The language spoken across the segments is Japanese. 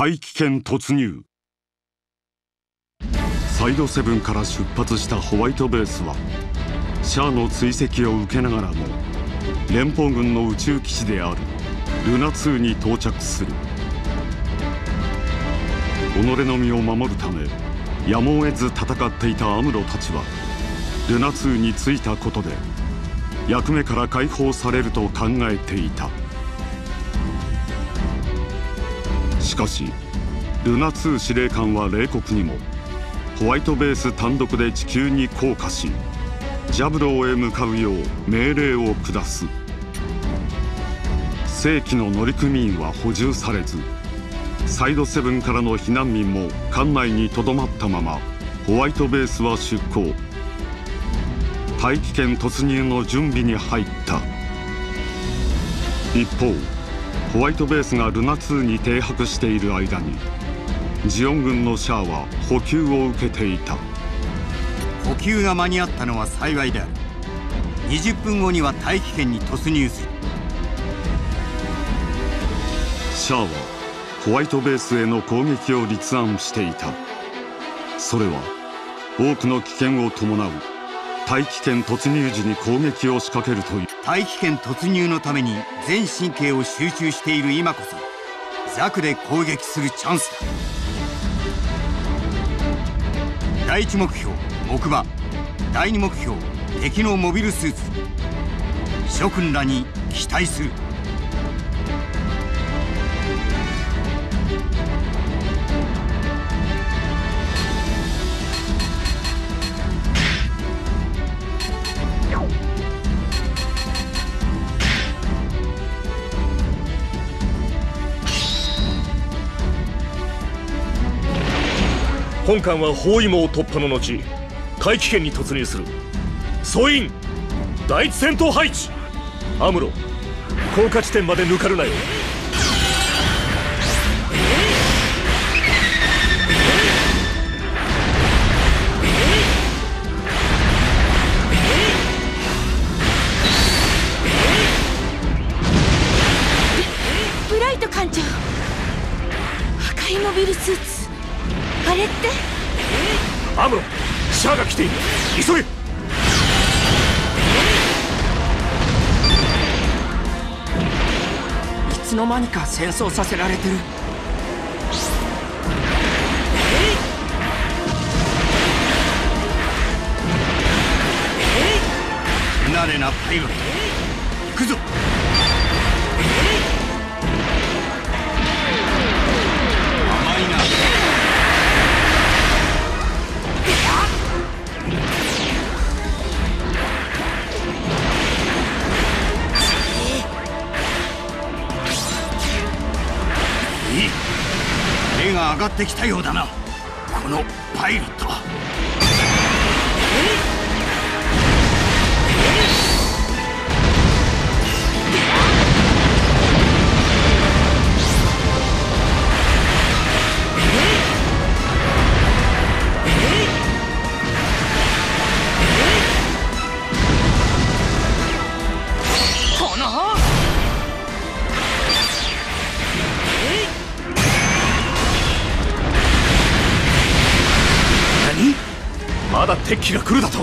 大気圏突入。サイドセブンから出発したホワイトベースはシャアの追跡を受けながらも連邦軍の宇宙基地であるルナ2に到着する。己の身を守るためやむを得ず戦っていたアムロたちはルナ2に着いたことで役目から解放されると考えていた。しかしルナ2司令官は冷酷にもホワイトベース単独で地球に降下しジャブローへ向かうよう命令を下す。正規の乗組員は補充されずサイドセブンからの避難民も艦内にとどまったままホワイトベースは出港大気圏突入の準備に入った。一方ホワイトベースがルナ2に停泊している間にジオン軍のシャアは補給を受けていた。補給が間に合ったのは幸いである。20分後には大気圏に突入する。シャアはホワイトベースへの攻撃を立案していた。それは多くの危険を伴う大気圏突入時に攻撃を仕掛けるという。大気圏突入のために全神経を集中している今こそザクで攻撃するチャンスだ。第一目標木馬。第二目標敵のモビルスーツ。諸君らに期待する。本艦は包囲網突破の後大気圏に突入する。総員第一戦闘配置。アムロ降下地点まで抜かるなよ。ブライト艦長赤いモビルスーツ。あれって？アムロシャアが来ている。急げ。いつの間にか戦争させられてる。不慣れなパイロット行くぞってきたようだな。このパイロット。敵機が来るだと？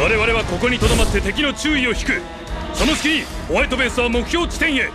我々はここにとどまって敵の注意を引く。その隙にホワイトベースは目標地点へ。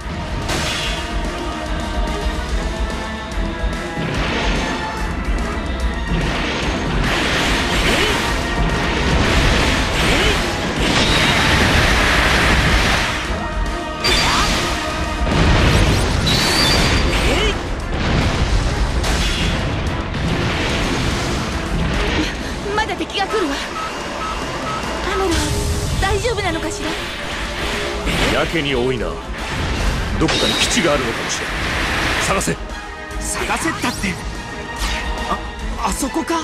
けに多いな。どこかに基地があるのかもしれん。探せ。探せったって。ああそこか？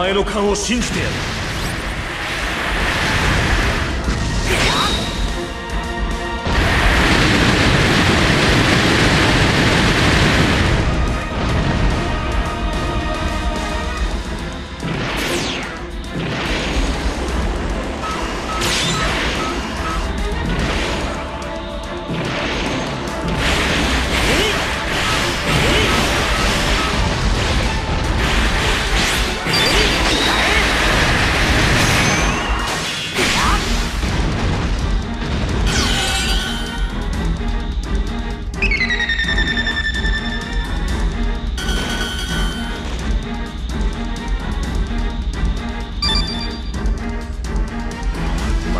前の勘を信じてやる。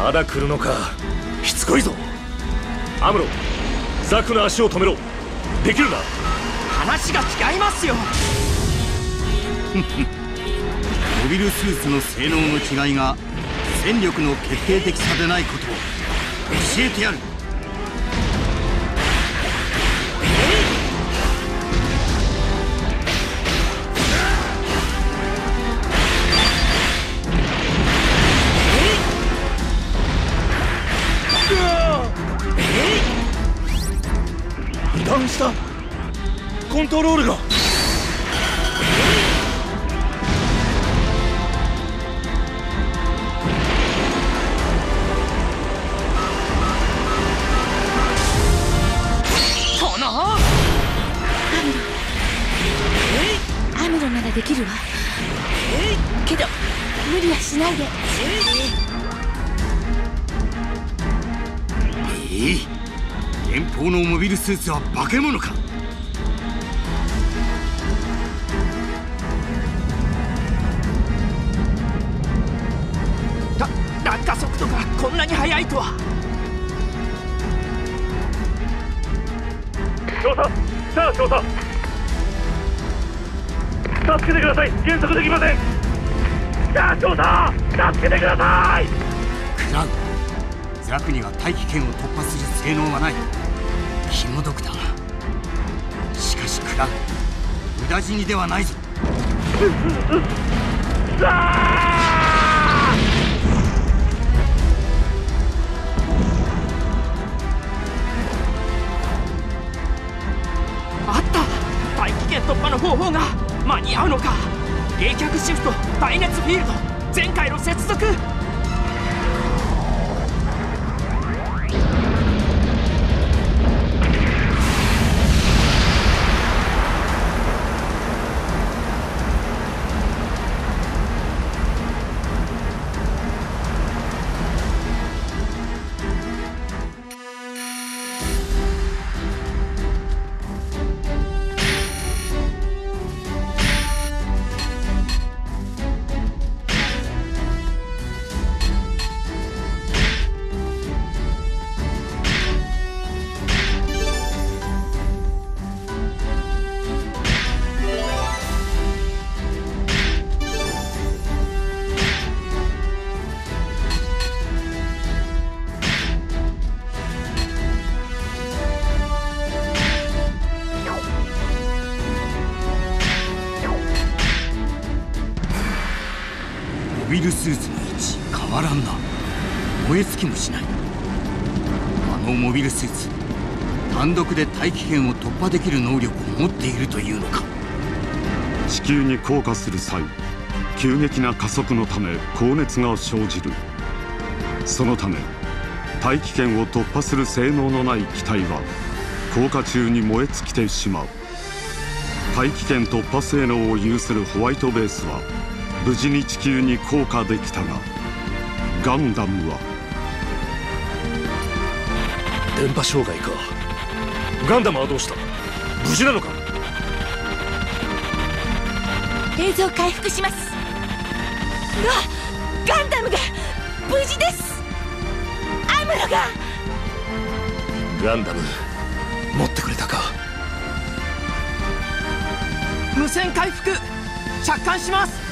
まだ来るのか。しつこいぞ。アムロザクの足を止めろ。できるな。話が違いますよ。モビルスーツの性能の違いが戦力の決定的差でないことを教えてやるした。コントロールが。このアムロならできるわ。けど無理はしないで。ええ連邦のモビルスーツは化け物か？だ落下速度がこんなに速いとは。調査。さあ調査。助けてください。減速できません。さあ調査。助けてください。クラウザクには大気圏を突破する性能はない気の毒だしかしクラウ無駄死にではないぞ。あった。大気圏突破の方法が間に合うのか。冷却シフト耐熱フィールド前回の接続。ルスーツの位置変わらんな。燃え尽きもしない。あのモビルスーツ単独で大気圏を突破できる能力を持っているというのか。地球に降下する際急激な加速のため高熱が生じる。そのため大気圏を突破する性能のない機体は降下中に燃え尽きてしまう。大気圏突破性能を有するホワイトベースは無事に地球に降下できたがガンダムは電波障害か。ガンダムはどうした？無事なのか？映像回復します。うわガンダムが無事です。アムロが。ガンダム持ってくれたか？無線回復着艦します